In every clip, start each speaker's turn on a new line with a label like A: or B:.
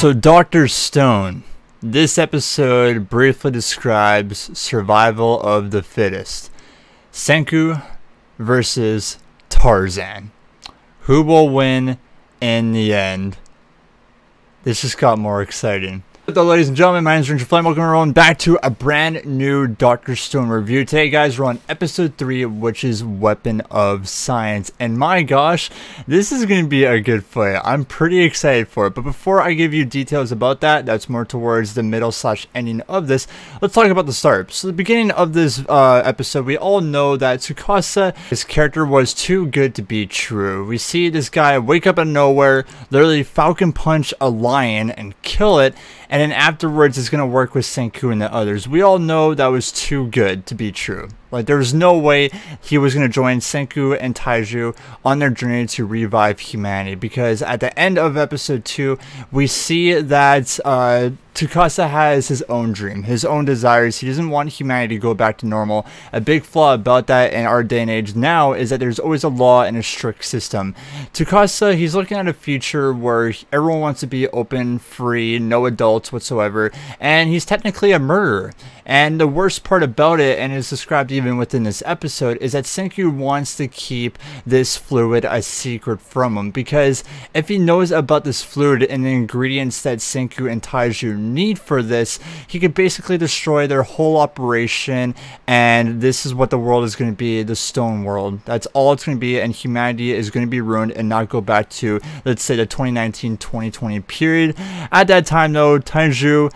A: So, Dr. Stone, this episode briefly describes survival of the fittest. Senku versus Tarzan. Who will win in the end? This just got more exciting. Hello ladies and gentlemen, my name is Ranger Flame. Welcome everyone back to a brand new Dr. Stone review. Today guys, we're on episode 3, which is Weapon of Science. And my gosh, this is going to be a good fight. I'm pretty excited for it. But before I give you details about that, that's more towards the middle slash ending of this, let's talk about the start. So the beginning of this uh, episode, we all know that Tsukasa, his character was too good to be true. We see this guy wake up out of nowhere, literally falcon punch a lion and kill it, and then afterwards it's going to work with Senku and the others. We all know that was too good to be true. Like there was no way he was going to join Senku and Taiju on their journey to revive humanity because at the end of episode 2 we see that uh, has his own dream, his own desires. He doesn't want humanity to go back to normal. A big flaw about that in our day and age now is that there's always a law and a strict system. Tsukasa, he's looking at a future where everyone wants to be open, free, no adults whatsoever, and he's technically a murderer. And the worst part about it, and it's described even within this episode, is that Senku wants to keep this fluid a secret from him. Because if he knows about this fluid and the ingredients that Senku and Taiju need for this, he could basically destroy their whole operation. And this is what the world is going to be the stone world. That's all it's going to be. And humanity is going to be ruined and not go back to, let's say, the 2019 2020 period. At that time, though, Taiju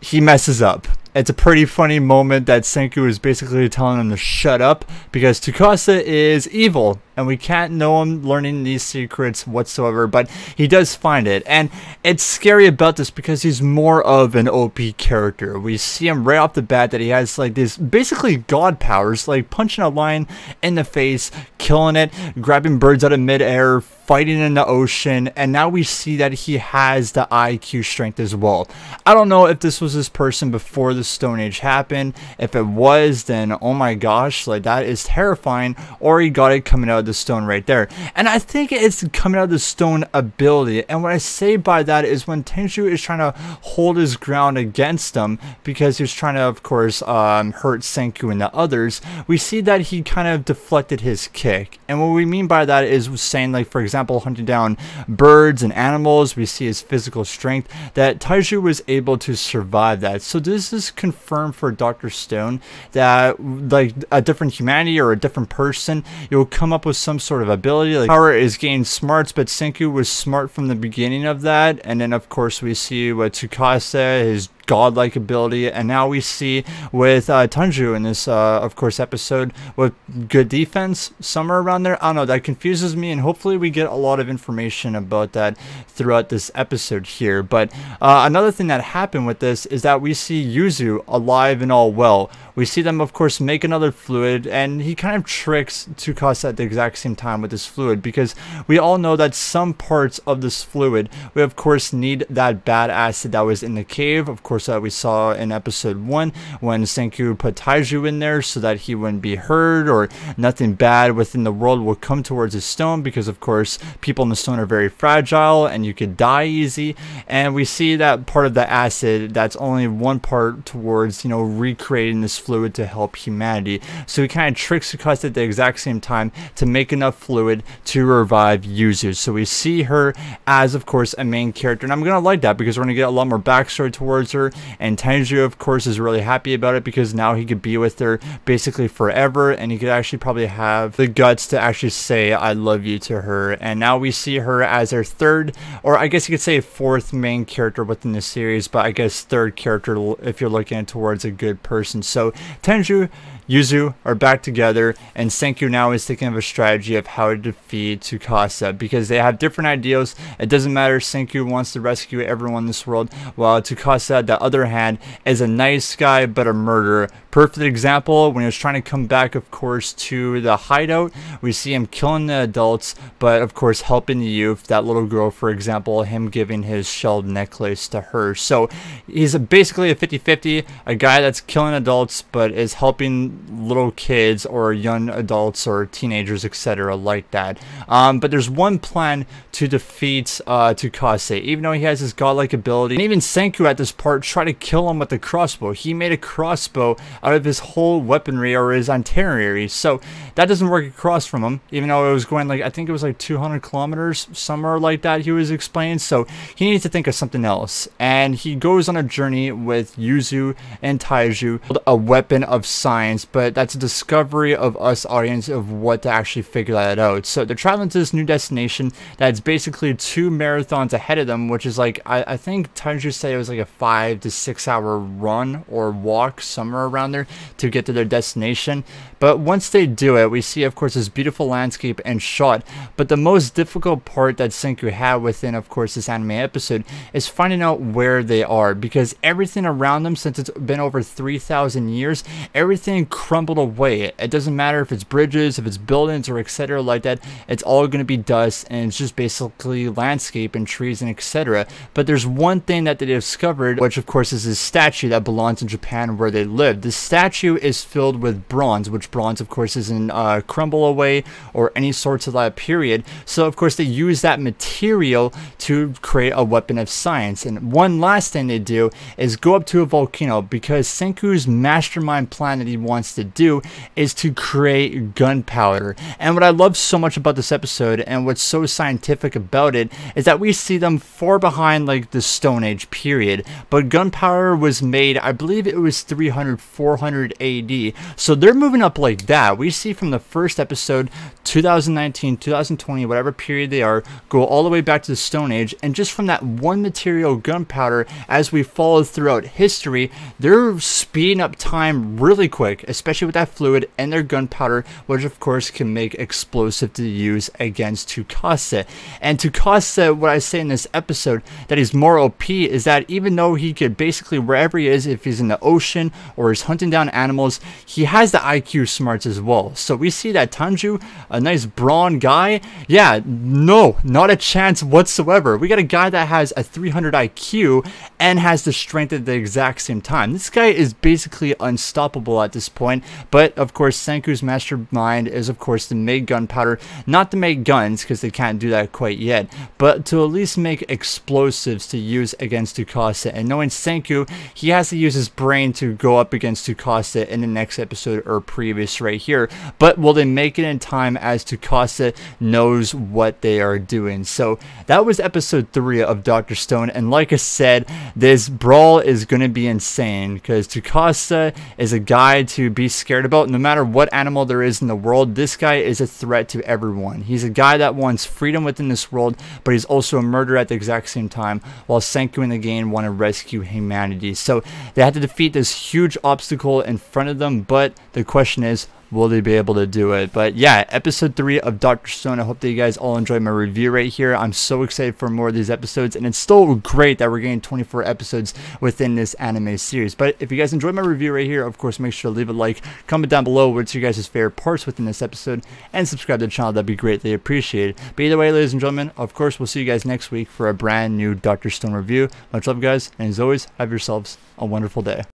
A: he messes up. It's a pretty funny moment that Senku is basically telling him to shut up because Tsukasa is evil and we can't know him learning these secrets whatsoever, but he does find it. And it's scary about this because he's more of an OP character. We see him right off the bat that he has like this basically god powers, like punching a lion in the face, killing it, grabbing birds out of midair, fighting in the ocean, and now we see that he has the IQ strength as well. I don't know if this was this person before the Stone Age happened. If it was, then oh my gosh, like that is terrifying. Or he got it coming out of the stone right there. And I think it's coming out of the stone ability. And what I say by that is when Tenchu is trying to hold his ground against them because he's trying to, of course, um, hurt Senku and the others, we see that he kind of deflected his kick. And what we mean by that is saying, like, for example, hunting down birds and animals, we see his physical strength, that Taiju was able to survive that. So this is confirmed for Dr. Stone that, like, a different humanity or a different person, you'll come up with some sort of ability. Like, power is gained smarts, but Senku was smart from the beginning of that. And then, of course, we see what Tsukasa, his godlike ability. And now we see with uh, Tanju in this, uh, of course, episode with good defense somewhere around there. I don't know. That confuses me, and hopefully we get a lot of information about that throughout this episode here. But uh, another thing that happened with this is that we see Yuzu alive and all well. We see them, of course, make another fluid, and he kind of tricks Tsukasa at the exact same time with this fluid because we all know that some parts of this fluid, we of course need that bad acid that was in the cave. Of course, that we saw in episode 1 when Senku put Taiju in there so that he wouldn't be hurt or nothing bad within the world would come towards his stone because, of course, people in the stone are very fragile and you could die easy. And we see that part of the acid that's only one part towards, you know, recreating this fluid to help humanity. So he kind of tricks Tsukasa at the exact same time to make enough fluid to revive Yuzu. So we see her as, of course, a main character. And I'm going to like that because we're going to get a lot more backstory towards her. And Tanjiro, of course, is really happy about it because now he could be with her basically forever. And he could actually probably have the guts to actually say, I love you to her. And now we see her as her third, or I guess you could say fourth main character within the series, but I guess third character if you're looking towards a good person. So Tenju, Yuzu are back together, and Senku now is thinking of a strategy of how to defeat Tsukasa because they have different ideals. It doesn't matter, Senku wants to rescue everyone in this world, while Tsukasa, the other hand, is a nice guy but a murderer. Perfect example when he was trying to come back, of course, to the hideout. We see him killing the adults, but of course, helping the youth. That little girl, for example, him giving his shelled necklace to her. So he's basically a 50 50, a guy that's killing adults but is helping little kids or young adults or teenagers, etc., like that. Um, but there's one plan to defeat uh, Tsukasa, even though he has his godlike ability. And even Senku at this part tried to kill him with the crossbow. He made a crossbow out of his whole weaponry or his itinerary, so that doesn't work across from him, even though it was going like, I think it was like 200 kilometers, somewhere like that, he was explaining. So he needs to think of something else. And he goes on a journey with Yuzu and Taiju, a weapon of science, but that's a discovery of us audience of what to actually figure that out. So they're traveling to this new destination that's basically two marathons ahead of them, which is like, I, I think Taiju said it was like a five to six hour run or walk somewhere around there to get to their destination. But once they do it, we see, of course, this beautiful landscape and shot. But the most difficult part that Senku had within, of course, this anime episode is finding out where they are because everything around them, since it's been over 3,000 years, everything crumbled away. It doesn't matter if it's bridges, if it's buildings, or etc. like that. It's all going to be dust, and it's just basically landscape and trees and etc. But there's one thing that they discovered, which of course is this statue that belongs in Japan where they live. The statue is filled with bronze, which bronze, of course, isn't uh, crumble away or any sorts of that period. So, of course, they use that material to create a weapon of science. And one last thing they do is go up to a volcano because Senku's mastermind plan that he wants to do is to create gunpowder. And what I love so much about this episode and what's so scientific about it is that we see them far behind like the Stone Age period. But gunpowder was made, I believe it was 300, 400 AD. So they're moving up like that. We see from the first episode, 2019, 2020, whatever period they are, go all the way back to the Stone Age. And just from that one material, gunpowder, as we follow throughout history, they're speeding up time really quick, especially with that fluid and their gunpowder, which of course can make explosive to use against Tsukasa. And Tsukasa, what I say in this episode, that he's more OP is that even though he could basically, wherever he is, if he's in the ocean or he's hunting down animals, he has the IQ smarts as well. So we see that Tanju, a nice brawn guy, yeah, no, not a chance whatsoever. We got a guy that has a 300 IQ and has the strength at the exact same time. This guy is basically unstoppable at this point, but of course Senku's mastermind is of course to make gunpowder, not to make guns because they can't do that quite yet, but to at least make explosives to use against Tsukasa. And knowing Senku, he has to use his brain to go up against Tsukasa in the next episode or previous right here. But will they make it in time as Tsukasa knows what they are doing? So that was episode 3 of Dr. Stone. And like I said, this brawl is going to be insane because Tsukasa is a guy to be scared about. No matter what animal there is in the world, this guy is a threat to everyone. He's a guy that wants freedom within this world, but he's also a murderer at the exact same time, while Senku and the gang want to rescue humanity. So they had to defeat this huge obstacle in front of them, but the question is, will they be able to do it? But yeah, episode three of Dr. Stone. I hope that you guys all enjoyed my review right here. I'm so excited for more of these episodes, and it's still great that we're getting 24 episodes within this anime series. But if you guys enjoyed my review right here, of course, make sure to leave a like, comment down below what's your guys' favorite parts within this episode, and subscribe to the channel. That'd be greatly appreciated. But either way, ladies and gentlemen, of course, we'll see you guys next week for a brand new Dr. Stone review. Much love, guys, and as always, have yourselves a wonderful day.